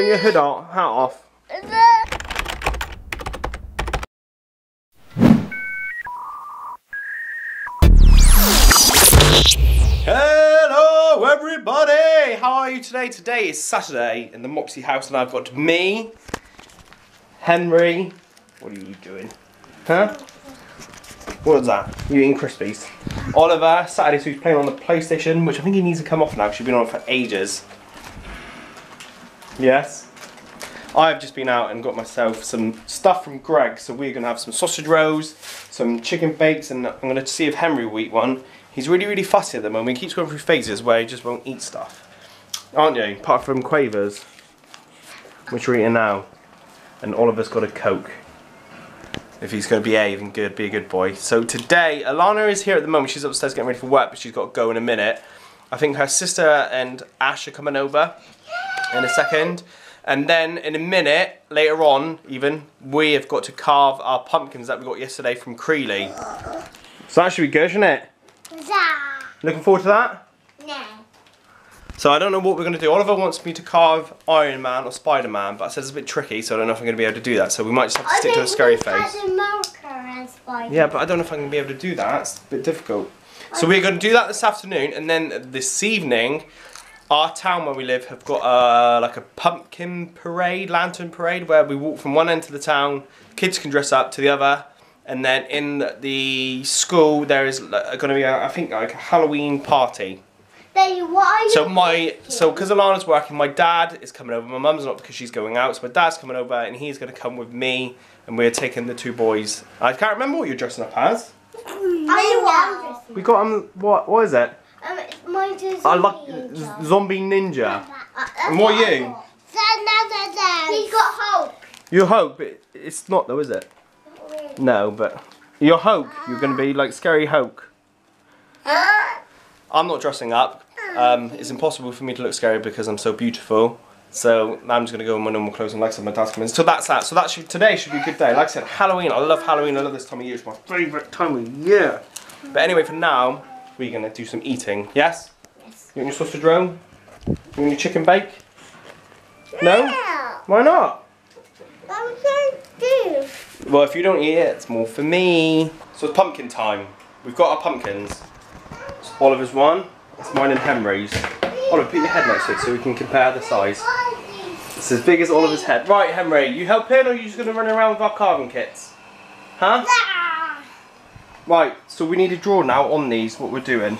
Turn your hood off, hat off. Hello everybody! How are you today? Today is Saturday in the Moxey house and I've got me, Henry. What are you doing? Huh? What is that? You eating Crispies? Oliver, Saturday, so he's playing on the PlayStation, which I think he needs to come off now because he's been on it for ages. Yes? I've just been out and got myself some stuff from Greggs, so we're going to have some sausage rolls, some chicken bakes, and I'm going to see if Henry will eat one. He's really, really fussy at the moment. He keeps going through phases where he just won't eat stuff. Aren't you? Apart from Quavers, which we're eating now. And Oliver's got a Coke. If he's going to behave and good, be a good boy. So today, Alana is here at the moment. She's upstairs getting ready for work, but she's got to go in a minute. I think her sister and Ash are coming over in a second. And then in a minute, later on even, we have got to carve our pumpkins that we got yesterday from Creeley. So that should be good, shouldn't it? Looking forward to that? No. So I don't know what we're going to do. Oliver wants me to carve Iron Man or Spider Man, but I said it's a bit tricky, so I don't know if I'm going to be able to do that. So we might just have to stick to a scary face. Yeah, but I don't know if I'm going to be able to do that. It's a bit difficult. So we're going to do that this afternoon, and then this evening, our town where we live have got uh, like a pumpkin parade, lantern parade, where we walk from one end of the town, kids can dress up to the other, and then in the school there is going to be, a, I think, like a Halloween party. Then what are So my making? so because Alana's working, my dad is coming over. My mum's not because she's going out. So my dad's coming over, and he's going to come with me, and we're taking the two boys. I can't remember what you're dressing up as. I know. We got um what what is it? Um, mine is I like z- zombie ninja. And what are you? He's got hope. You hope it, it's not though, is it? No, but you're Hulk. You're going to be like scary Hulk. I'm not dressing up. Um, it's impossible for me to look scary because I'm so beautiful. So I'm just gonna go in my normal clothes and like I said, my dad's coming. So that's that. So that should today should be a good day. Like I said, Halloween. I love Halloween. I love this time of year. It's my favourite time of year. But anyway, for now, we're gonna do some eating. Yes? Yes. You want your sausage roll? You want your chicken bake? No? Why not? I'm so. Well, if you don't eat it, it's more for me. So it's pumpkin time. We've got our pumpkins. It's Oliver's one. It's mine and Henry's. Oliver, put your head next to it so we can compare the size. It's as big as Oliver's head. Right, Henry, you help helping or are you just going to run around with our carving kits? Huh? Right, so we need a draw now on these, what we're doing.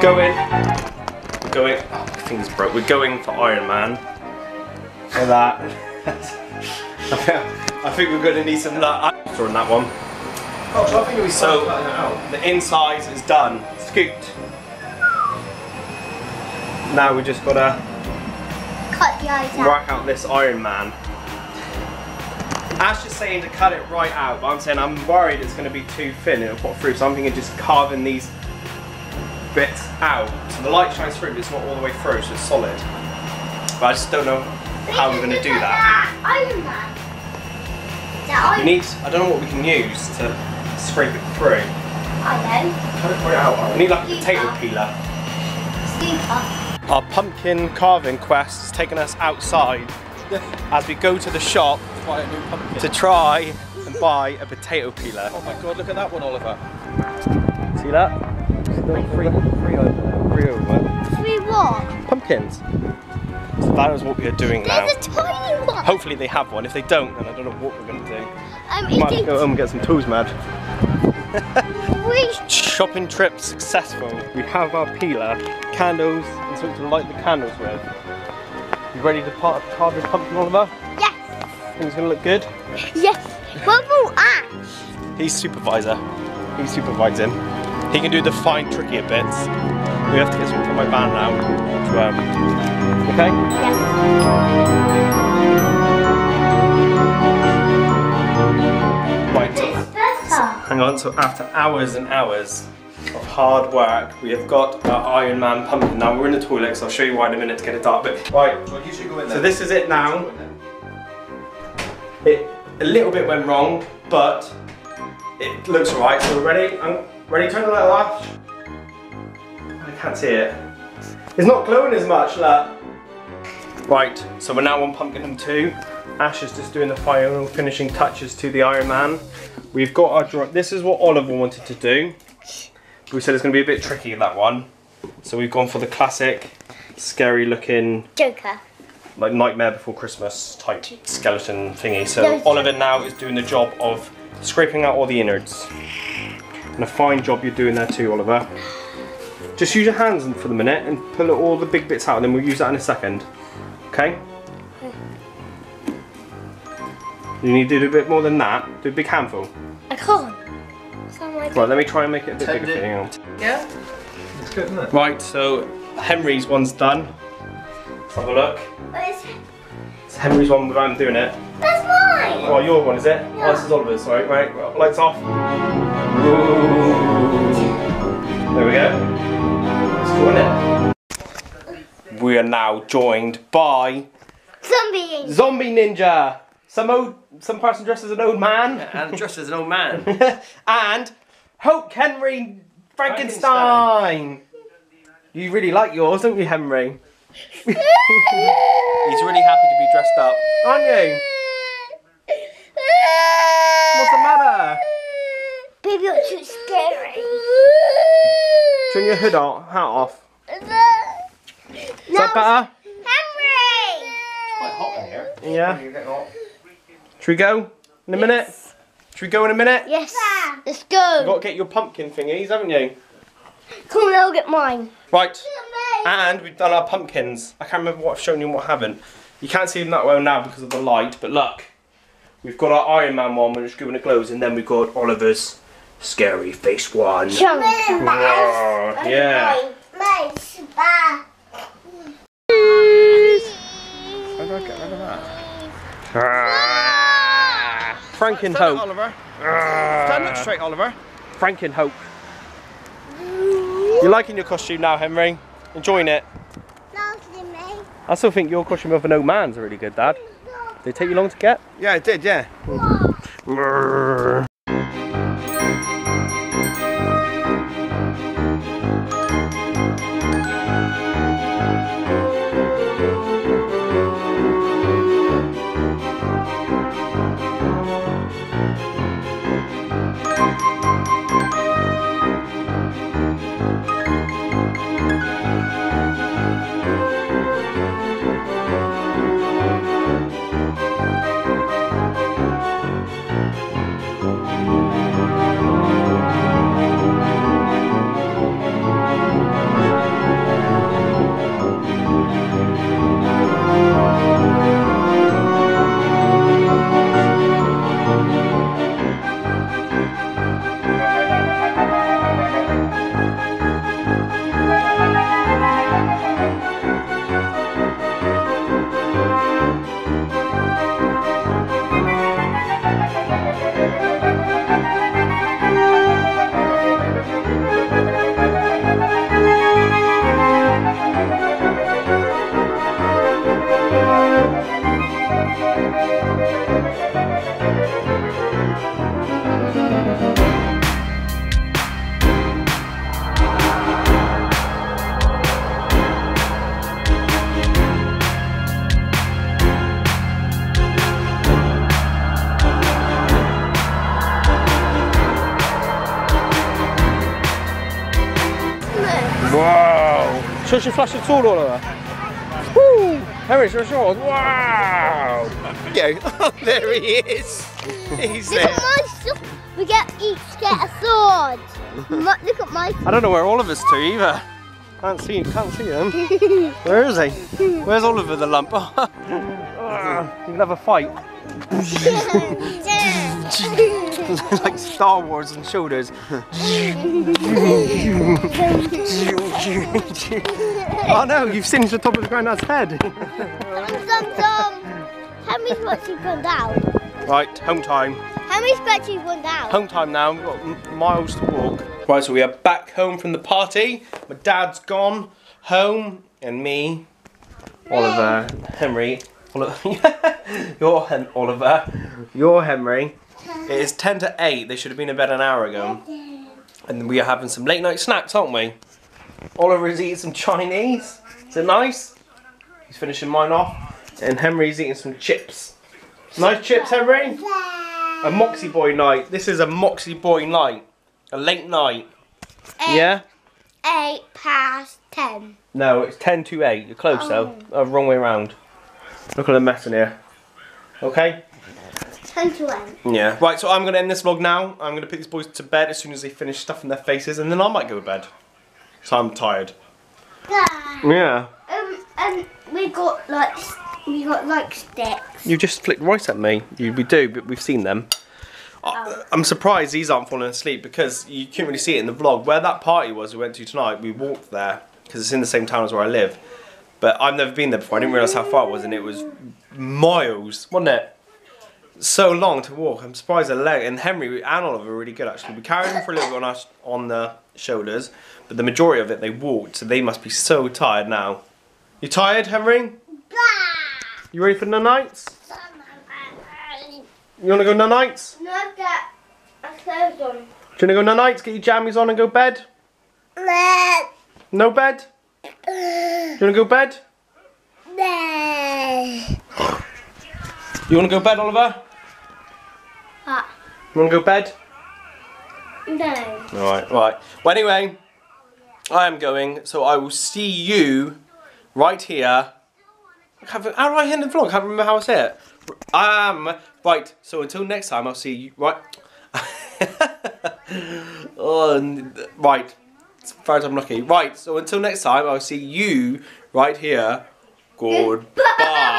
We're going. We're going. Oh, my finger's broke. We're going for Iron Man. For that. I think- I think we're going to need some nut on that one. Oh, so I think we So- so, cutting it out. The inside is done. Scooped. Now we just gotta Cut the eyes out. work out this Iron Man. Ash is saying to cut it right out, but I'm saying I'm worried it's going to be too thin, it'll pop through, so I'm thinking just carving these bits out. So the light shines through, but it's not all the way through, so it's solid. But I just don't know how we're going to do that. Iron Man. We need, I don't know what we can use to scrape it through. I know. Cut it out. We need like a potato peeler. Our pumpkin carving quest has taken us outside as we go to the shop Buy a new pumpkin. to try and buy a potato peeler. Oh my god, look at that one, Oliver. See that? Free, free over. Three over. Three what? Pumpkins. So that is what we are doing now. There's a tiny one. Hopefully they have one. If they don't, then I don't know what we're going to do. I'm Might have to go home and get some tools, mad. Shopping trip successful. We have our peeler, candles, and something to light the candles with. You ready to part your pumpkin, Oliver? Yes. Think it's going to look good? Yes. Purple ash. He's supervisor. He supervises him. He can do the fine, trickier bits. We have to get something from my van now. To, um, okay? Yes. Right. It's better. Hang on, so after hours and hours of hard work, we have got our Iron Man pumpkin. Now we're in the toilet, so I'll show you why in a minute to get it dark. But right, Well, you should go in there. so this is it now. It a little bit went wrong, but it looks right. So we're ready. I'm ready. Turn the light off. I can't see it. It's not glowing as much, look. Right, so we're now on pumpkin number two. Ash is just doing the final finishing touches to the Iron Man. We've got our draw. This is what Oliver wanted to do. We said it's going to be a bit tricky in that one. So we've gone for the classic, scary looking Joker. like Nightmare Before Christmas type skeleton thingy. So Oliver now is doing the job of scraping out all the innards. And a fine job you're doing there too, Oliver. Just use your hands for the minute and pull all the big bits out and then we'll use that in a second. Okay? You need to do a bit more than that. Do a big handful. I can't. Like Right, let me try and make it a bit Tend bigger it. for you. Yeah? It's good, isn't it? Right, so Henry's one's done. Let's have a look. It's, It's Henry's one without him doing it. That's. Oh, your one, is it? Oh, this is Oliver's, sorry. Right, well, lights off. There we go. It's cool, isn't it? We are now joined by Zombie. Ninja. Zombie Ninja. Some old, some person dressed as an old man, And dressed as an old man. and Hulk Henry Frankenstein. You really like yours, don't you, Henry? He's really happy to be dressed up. Aren't you? Baby, you're too scary. Turn your hood off, hat off. Is Is that better? Henry! Quite hot in here. Yeah. You're getting hot. Should we go in a minute? Should we go in a minute? Yes. Let's You've go. got to get your pumpkin thingies, haven't you? Come on, I'll get mine. Right. And we've done our pumpkins. I can't remember what I've shown you and what I haven't. You can't see them that well now because of the light, but look. We've got our Iron Man one, we're just giving it glows, and then we've got Oliver's scary face one. Chunk. Oh, yeah. Mine. Spa. How do I get rid of that? Ah. Franken Stand up, Hope. Oliver. Stand up straight, Oliver. Franken Hope. You liking your costume now, Henry? Enjoying it? I still think your costume of an old man's are really good, Dad. Did it take you long to get? Yeah, it did, yeah. Wow! Should she flash the tool all over? Woo! Henry, show us yours. Wow! we go. Oh, there he is. He's Look there. at my sword. We get each get a sword. Look at my I don't know where Oliver's to either. Can't see, him. can't see him. Where is he? Where's Oliver the lump? Ah, you can have a fight. like Star Wars and shoulders. oh no, you've singed the top of the granddad's head. Dum dum. How many spots you gone down? right, home time. How many spots you gone down? Home time now, we've got miles to walk. Right, so we are back home from the party. My dad's gone home, and me, Oliver, Henry, Oliver, you're Hen- Oliver, you're Henry. It is 10 to 8, they should have been in bed an hour ago. And we are having some late night snacks, aren't we? Oliver is eating some Chinese. Is it nice? He's finishing mine off. And Henry's eating some chips. Nice chips, Henry? A Moxey Boy night. This is a Moxey Boy night. A late night. Eight, Yeah? Eight past ten. No, it's 10 to 8. You're close though. Oh, oh wrong way round. Look at the mess in here. Okay? Ten to one. Yeah. Right, so I'm going to end this vlog now. I'm going to put these boys to bed as soon as they finish stuffing their faces and then I might go to bed. So I'm tired. Yeah. Yeah. Um, um, we got like we got like sticks. You just flicked right at me. You, we do, but we've seen them. I- I'm surprised these aren't falling asleep because you couldn't really see it in the vlog. Where that party was we went to tonight, we walked there because it's in the same town as where I live. But I've never been there before. I didn't realise how far it was, and it was miles, wasn't it? So long to walk. I'm surprised the leg and Henry and Oliver were really good actually. We carried them for a little bit on our on the shoulders, but the majority of it they walked, so they must be so tired now. You tired, Henry? You ready for the nights? You wanna go nights? No, get a clothes on. Do you wanna go no nights? Get your jammies on and go bed? No bed? You wanna go bed? You wanna go bed, Oliver? Ah, You wanna go to bed? no. Alright, right. Well, anyway, I am going, so I will see you right here. How do I end the vlog? I can't remember how I say it. Um, right, so until next time, I'll see you. Right. oh, right. As far as I'm lucky. Right, so until next time, I'll see you right here. Goodbye.